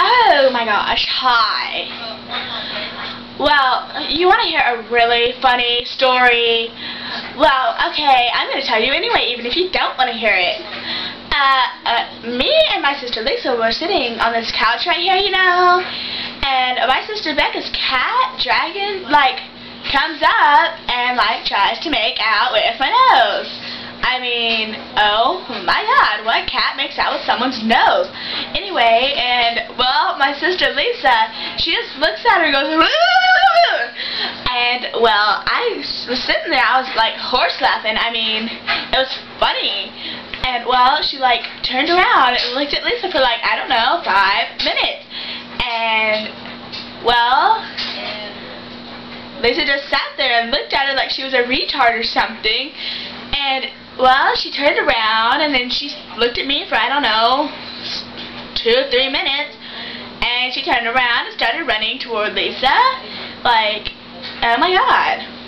Oh my gosh, hi. Well, you want to hear a really funny story? Well, okay, I'm going to tell you anyway, even if you don't want to hear it. Uh, uh, me and my sister Lisa were sitting on this couch right here, you know, and my sister Becca's cat, Dragon, like, comes up and, like, tries to make out with my nose. I mean, oh my god, what cat makes out with someone's nose? Anyway, and, well, my sister Lisa, she just looks at her and goes, and, well, I was sitting there, I was, like, horse laughing. I mean, it was funny. And, well, she, like, turned around and looked at Lisa for, like, I don't know, five minutes. And, well, Lisa just sat there and looked at her like she was a retard or something. And well, she turned around and then she looked at me for, I don't know, two or three minutes. And she turned around and started running toward Lisa. Like, oh my god.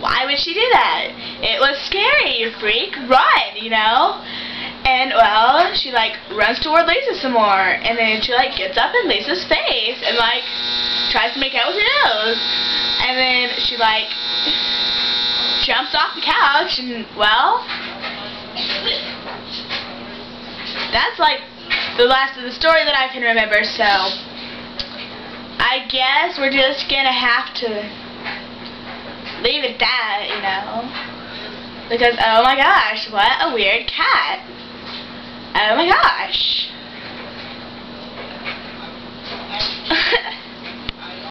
Why would she do that? It was scary, you freak. Run, you know? And, well, she, like, runs toward Lisa some more. And then she, like, gets up in Lisa's face and, like, tries to make out with her nose. And then she, like, jumps off the couch and, well, that's like the last of the story that I can remember, so I guess we're just gonna have to leave it at that, you know, because, oh my gosh, what a weird cat. Oh my gosh.